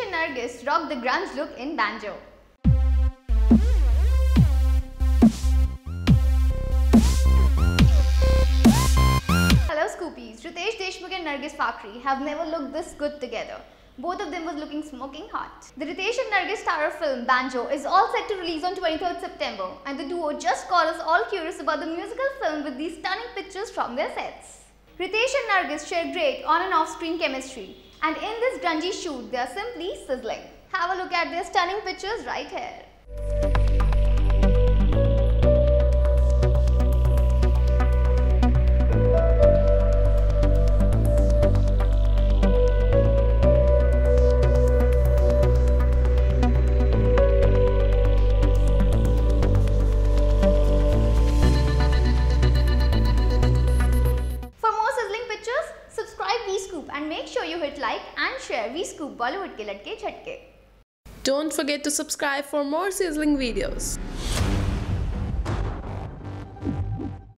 Nargis rocked the grunge look in Banjo. Hello Scoopies, Riteish Deshmukh and Nargis Fakhri have never looked this good together. Both of them was looking smoking hot. The Riteish and Nargis starrer film Banjo is all set to release on 23rd September and the duo just got us all curious about the musical film with these stunning pictures from their sets. Riteish and Nargis share great on and off screen chemistry and in this grungy shoot they are simply sizzling. Have a look at their stunning pictures right here. subscribe VScoop and make sure you hit like and share VScoop Bollywood ke ladke jhatke. Don't forget to subscribe for more sizzling videos.